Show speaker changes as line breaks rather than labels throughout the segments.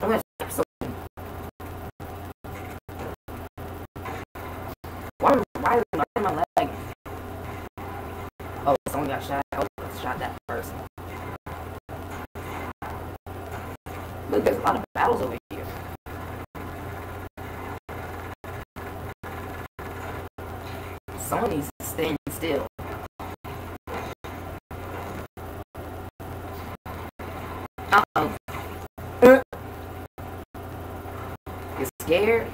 gonna stop so- Why, why, why am I lag? Oh, someone got shot. Oh, shot that person. Look, there's a lot of battles over here. Uh-oh. Uh. You scared?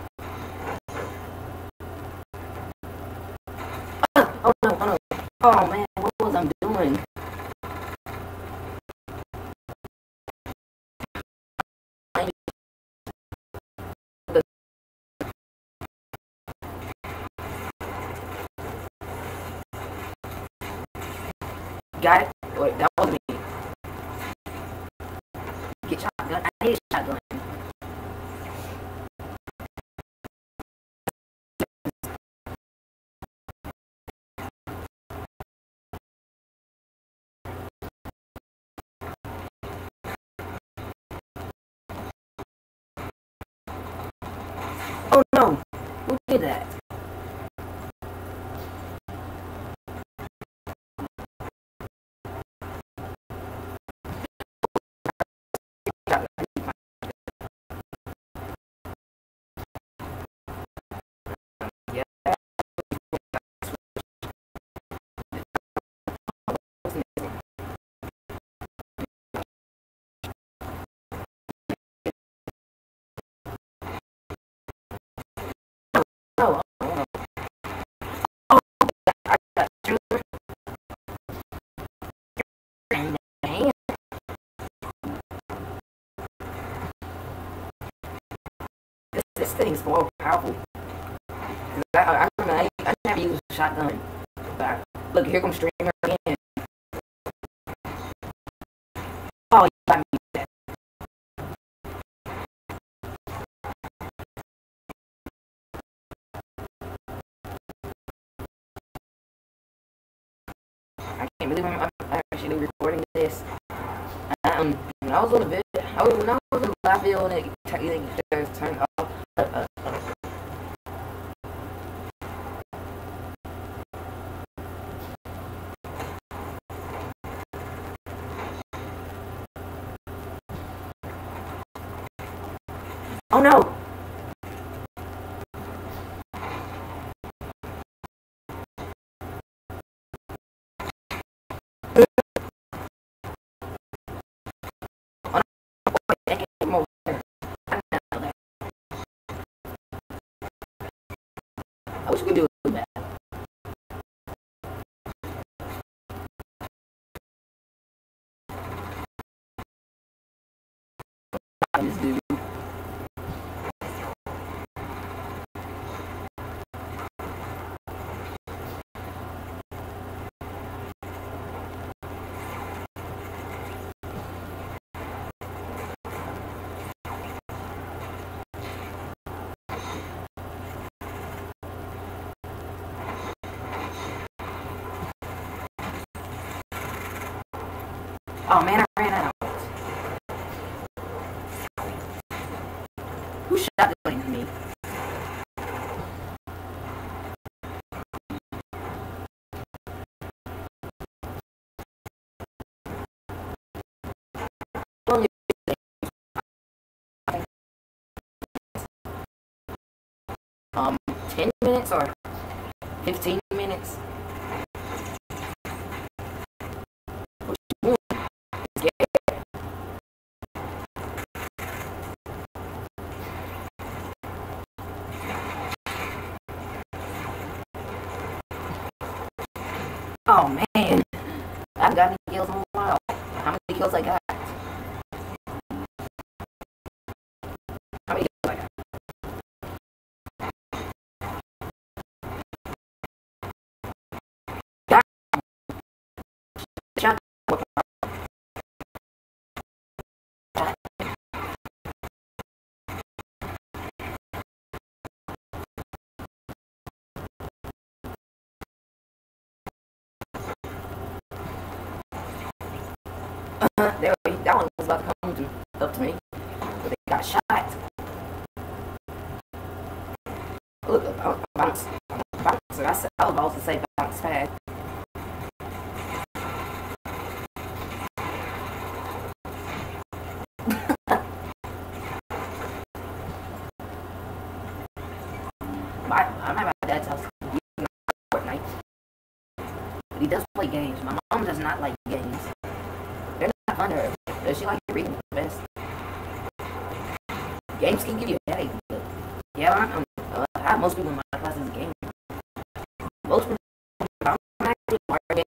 Oh, oh no, oh no. Oh man, what was I doing? Got it? Wait, that was me. Shotgun. I shotgun. Oh no! Who did that? Yeah. I, I remember I, I never used a shotgun. But look, here comes Streamer again. Oh, you got me. I can't believe I'm, I'm actually recording this. Um, when I was on the video, I was, when I was on the video and it, it turned off. Oh no! Oh man, I ran out. Who shot at me? Only Um, 10 minutes or 15 minutes? Oh man, I've got any kills in a while. How many kills I got? Look, a bounce, bouncer. I, said, was about to say bounce. I, I'm at my dad's house. Fortnite. He does play games. My mom does not like games. They're not fun to her. Does she like reading? Games can give you a headache. But yeah, I'm, uh, I most people in my class is game. Most people, I'm actually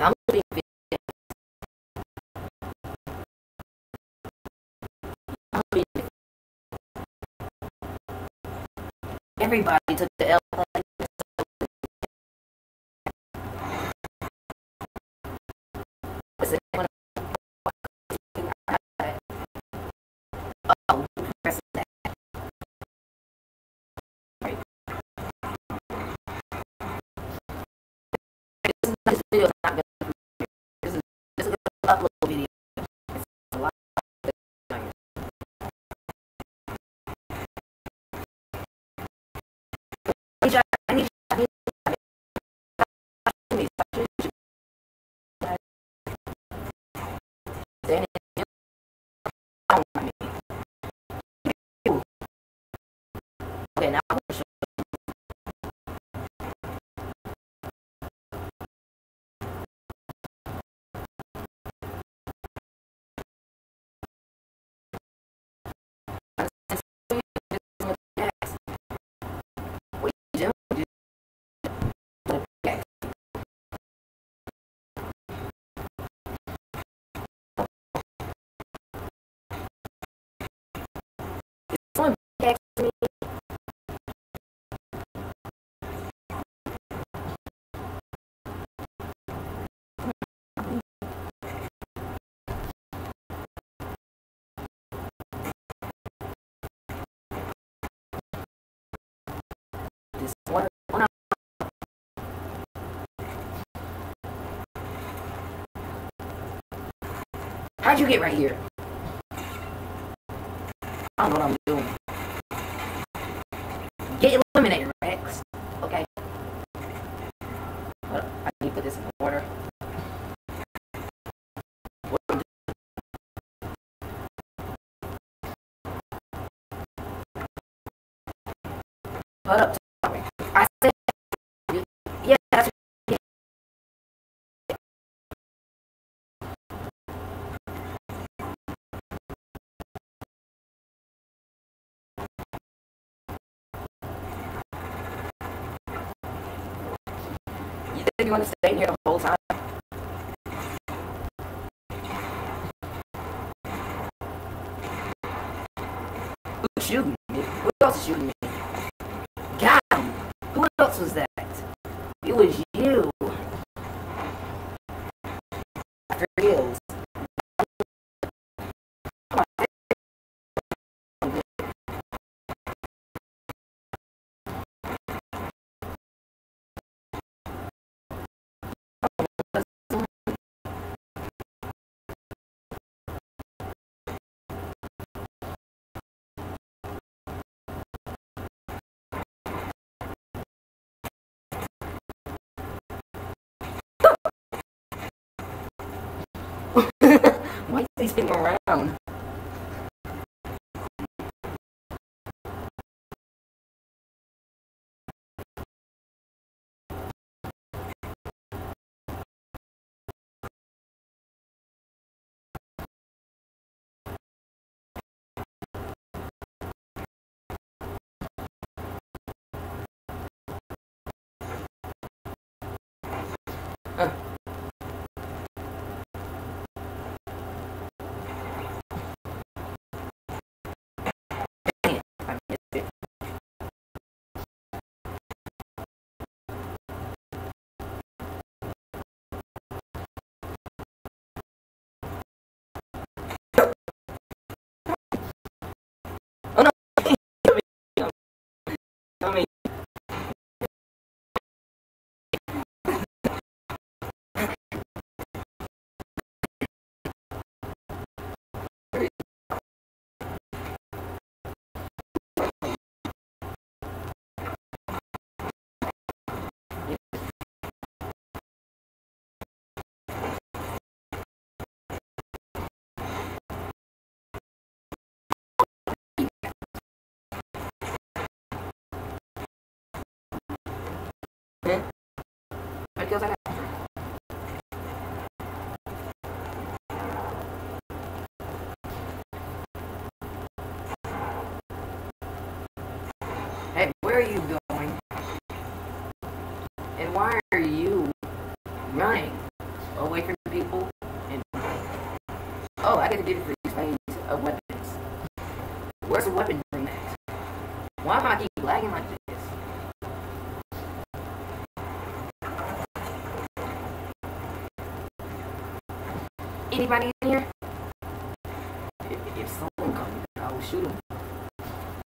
I'm, Everybody took the L. Oh, video is not gonna this is this is an upload video. How'd you get right here? I don't know what I'm doing. Get eliminated, Rex. Okay. Up, I need to put this in order. Hold up. You think you want to stay in here the whole time? Who's shooting me? Who else is shooting me? God, who else was that? It was Why is he spinning around? What kills I got? Hey, where are you going? And why are you running away from people? And oh, I get to do the phase of weapons. Where's the weapon from that? Why am I keep lagging like this? Anybody in here? If, if someone comes, I will shoot him.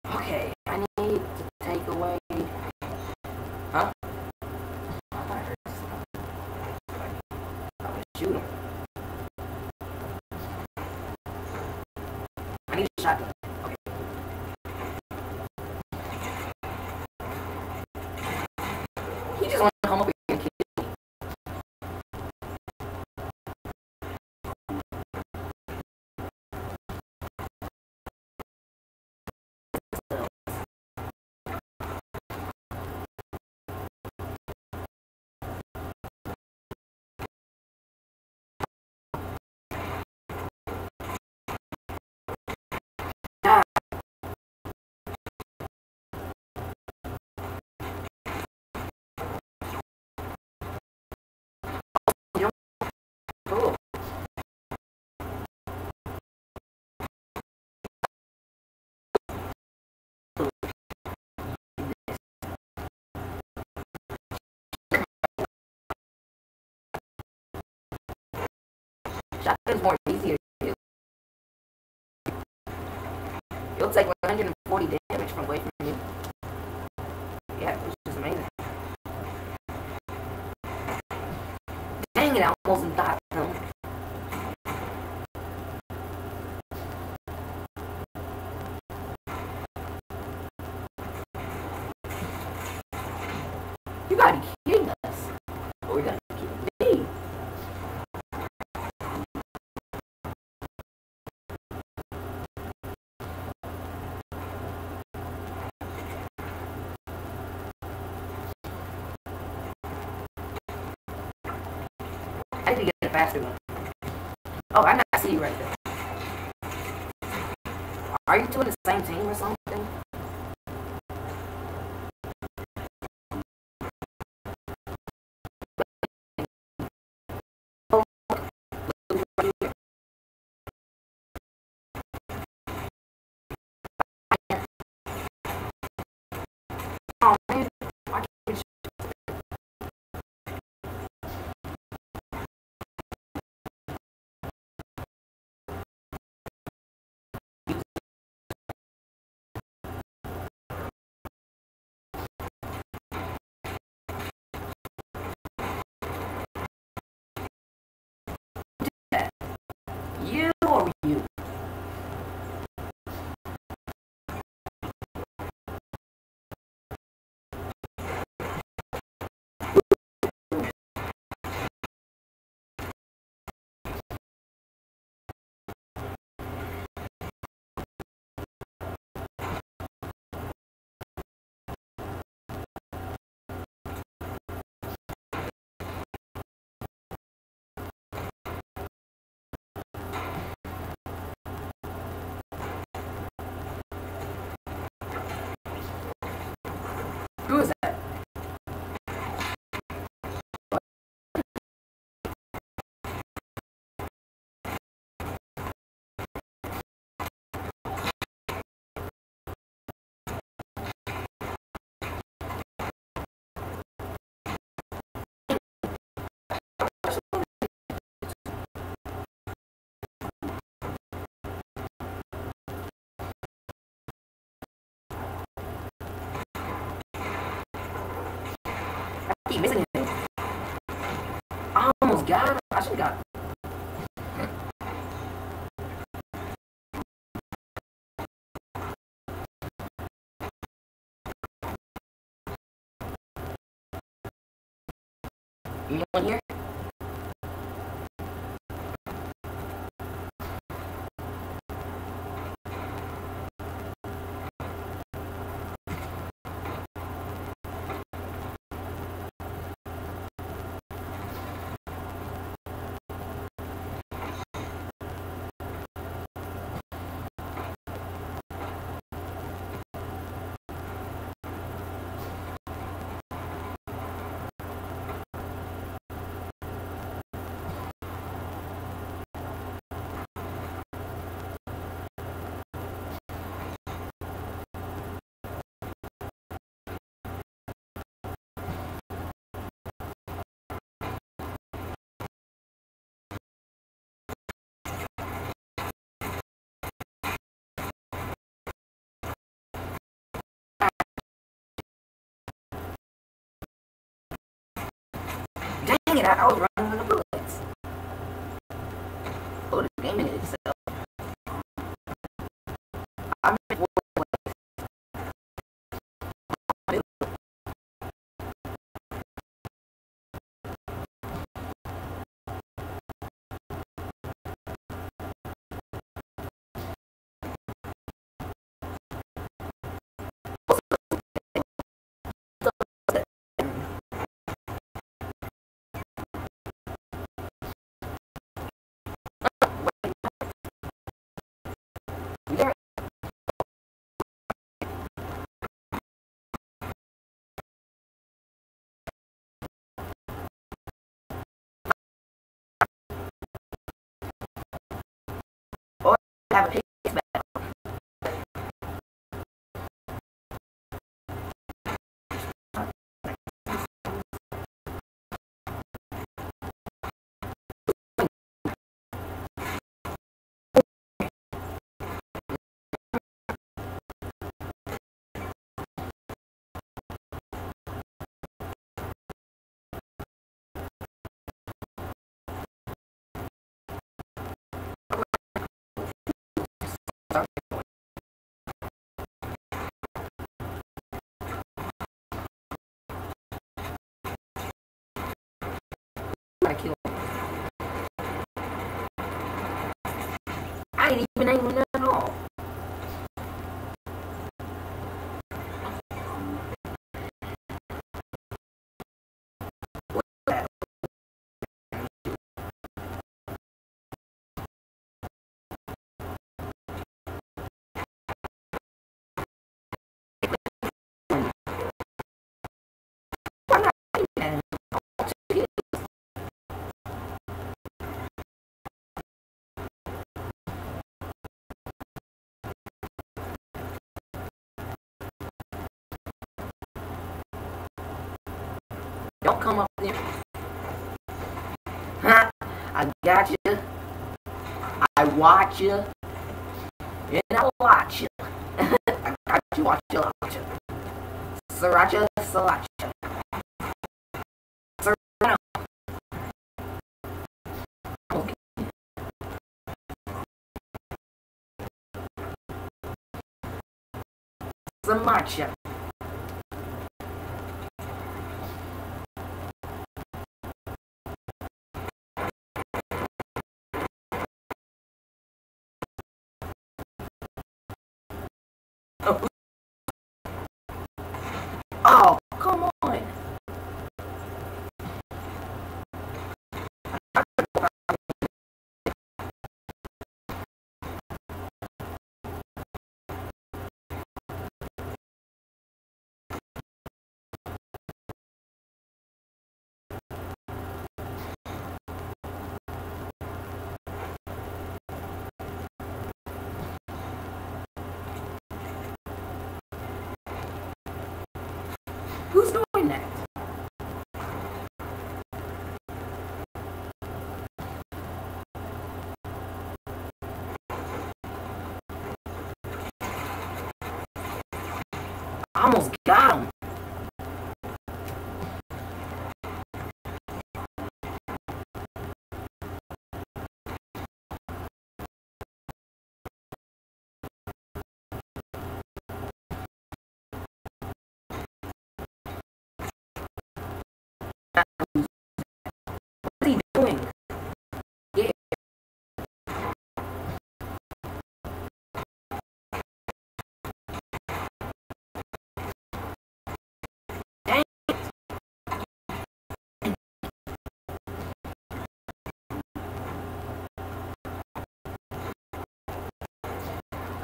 Okay, I need to take away. Huh? I thought I heard something. I will shoot him. I need a shotgun. Shotgun's more easier to do. You'll take 140 damage from away from you. Yeah, which is amazing. Dang it, I almost died. You gotta be kidding us. Or you gotta be kidding me. I. Oh, I not see you right there. Are you two in the same team or something? Who almost got him. I should have got him. Anyone here? It, I was I didn't even aim Don't come up there. Huh? I got you. I watch you. And I watch you. I got you, watch you, watch you. Sriracha, sriracha. Serrano. Okay. Sriracha. Oh. Oh, Who's doing that? I almost got him.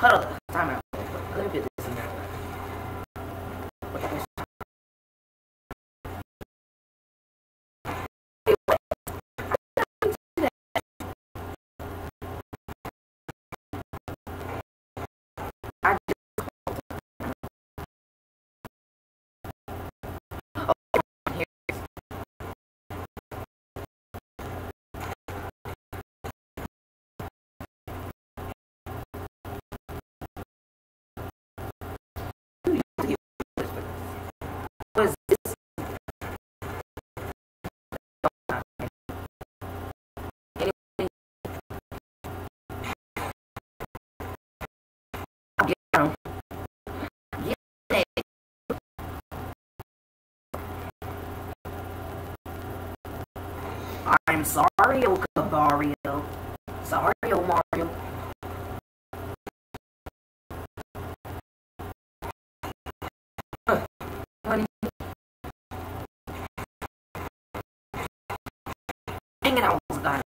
Hold on. Time out. I I'm sorry, oh, O Cabario. Sorry, O Mario. Dang it, I almost got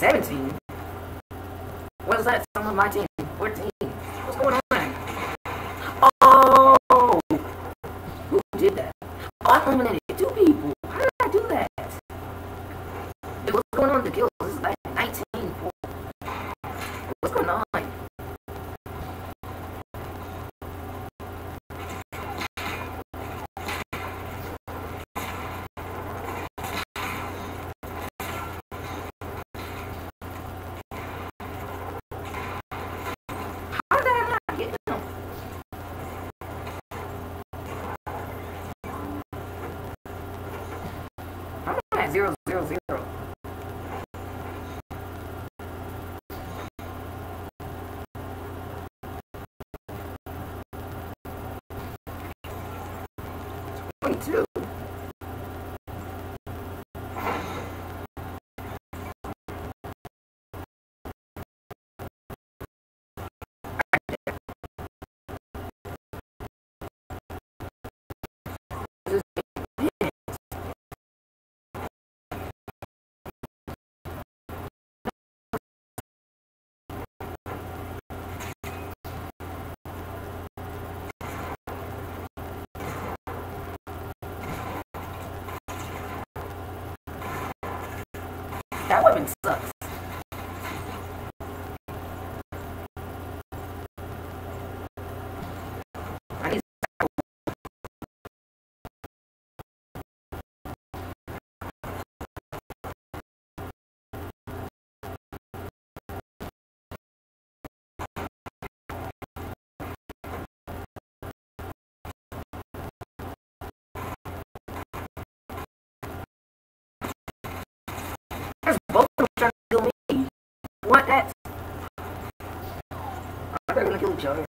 17 what is that? Some of my team. Fourteen. What's going on? Oh, who did that? Oh, I eliminated two people. How did I do that? Dude, what's going on with the kills? This is like nineteen. What's going on? How did I not get them? I'm at zero zero. Twenty-two. That weapon sucks. I There's both of them trying to kill me. What? That's. I gonna kill each other.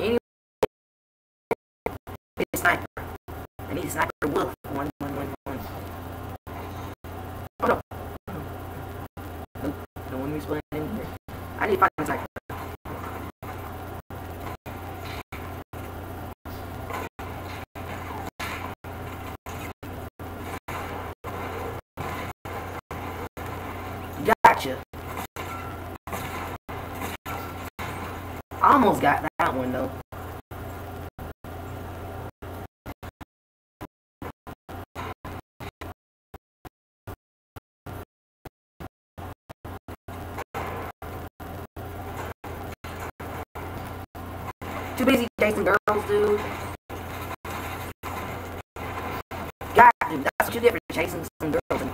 Anyway, I need a sniper. I need a sniper wolf. I need a sniper. Gotcha. Almost got that one though. Too busy chasing girls, dude. God, dude, that's what you did for chasing some girls.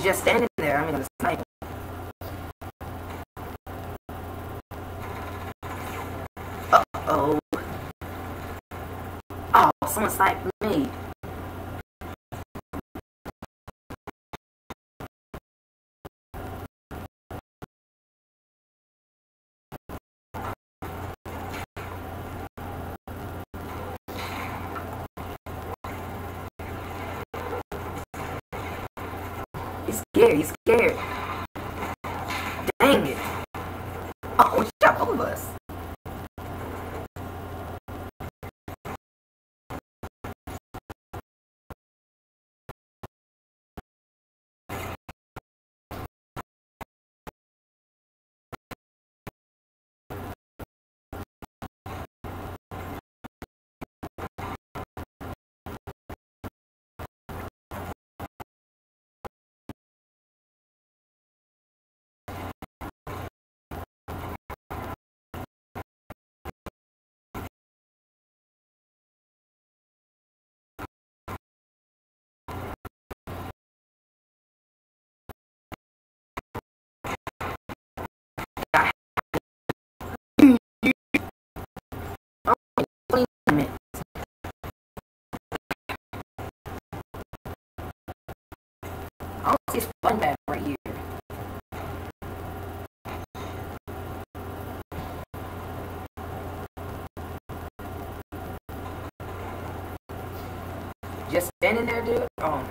Was just standing there. I'm gonna snipe. Uh oh. Oh, someone sniped me. He's scared. He's scared. Dang it. Oh, shot both of us. I don't see his fun bag right here. Just standing there, dude. Oh.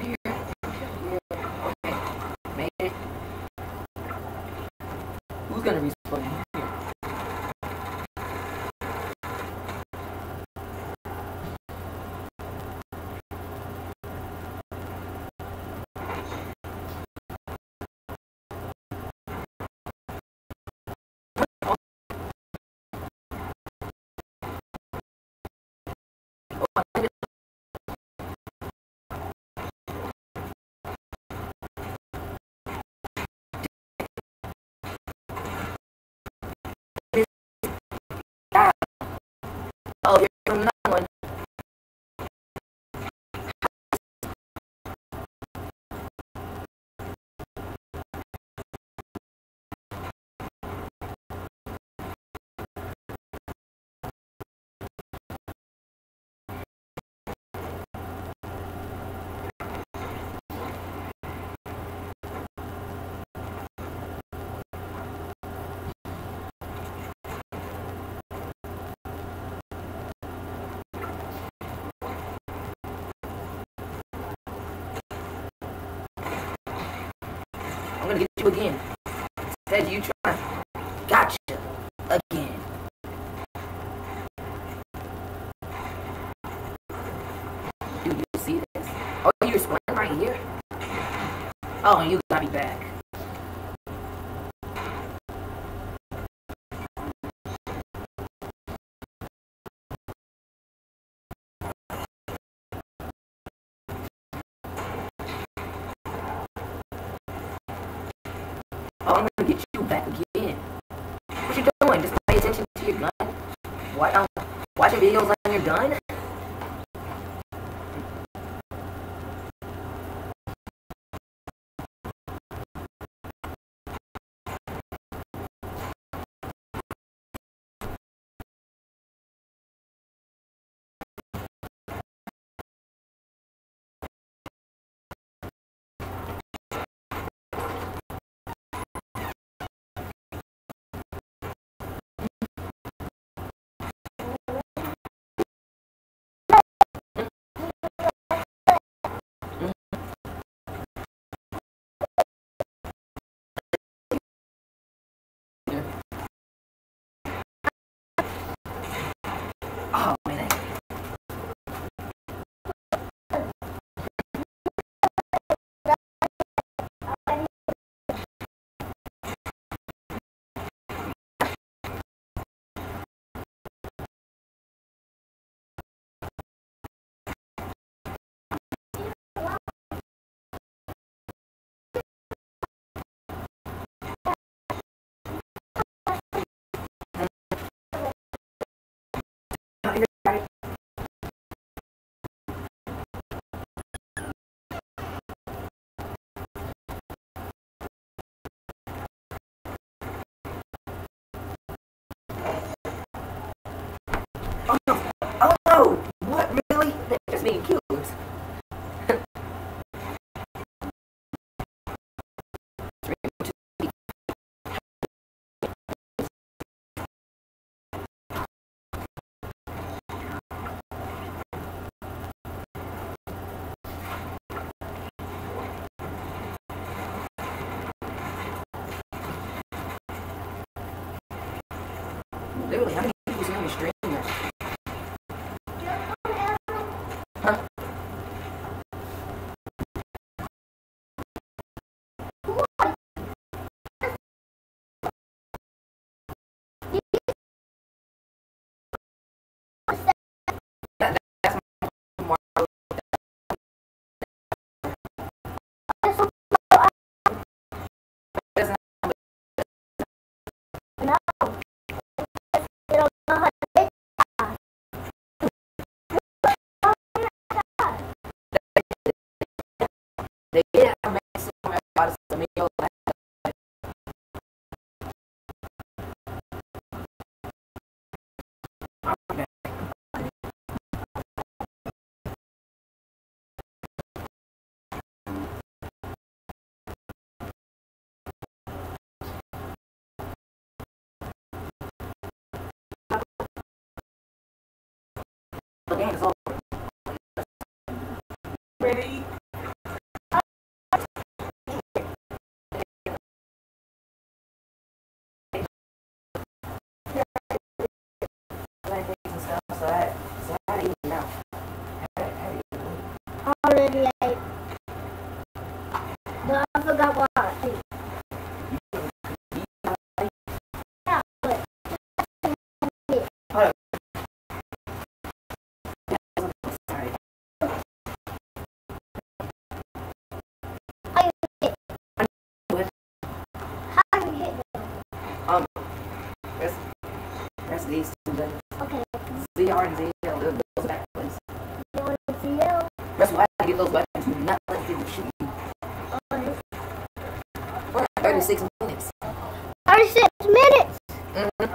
Here. Here. Okay. Made it. Who's gonna respawn here? Oh, you again. Said you try. Gotcha again. Do you see this? Oh, you're squinting right here? Oh, you got me back. I'm gonna get you back again. What you doing? Just pay attention to your gun. Um, watching videos on your gun? Oh man. Oh, no. oh no! What really? They're just being cute. Literally, how many The game is over.
Ready?
Pancakes and these two.
Okay,
ZR and ZL, those those back buttons.
you want to see?
That's why I get those buttons. Do not let shoot you.
This
We're at 36 minutes.
36 minutes.
Mhm.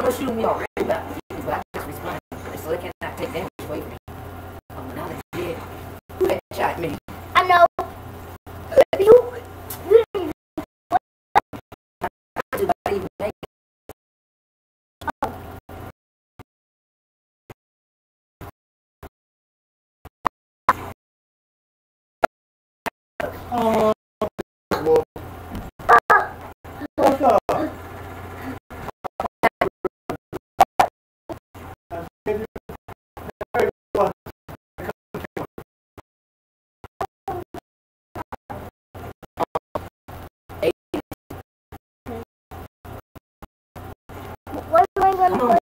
social me already about me, but I just respond. so they cannot take damage away from me. Um, now they did. who that shot me?
I know. Who?
Who did
What? Oh.
Come on.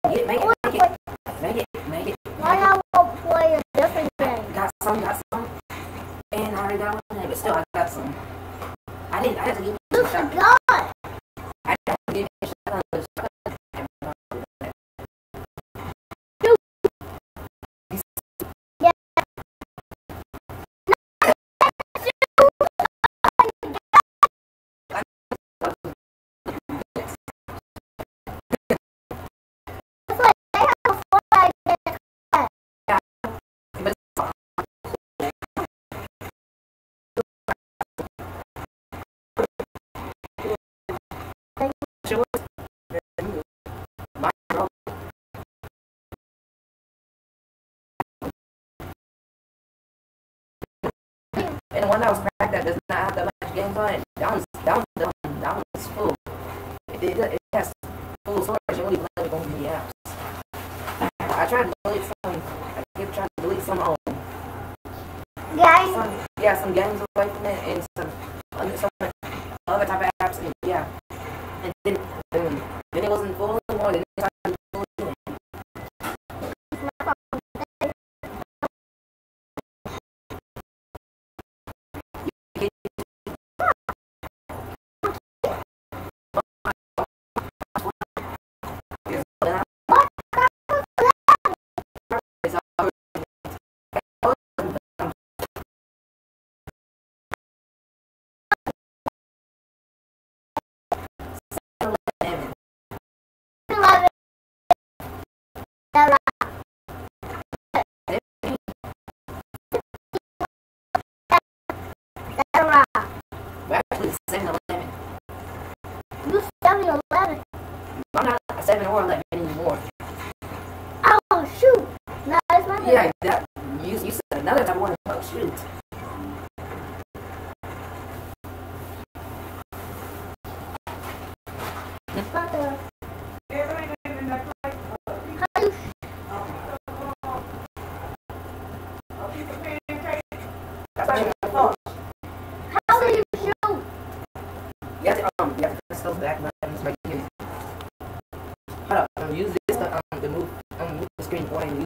house track that
does not have that much games on it, That one, that down, down, down is full. It, it, it has full storage. You only play with only the apps. I tried to delete some. I keep trying to delete some um, on.
Yeah.
Some, yeah, some games away from it and some
You
I'm not a 7 or 11 anymore.
Oh, shoot. No,
Yeah, that, you, you said another
time
I want to shoot. screen pointing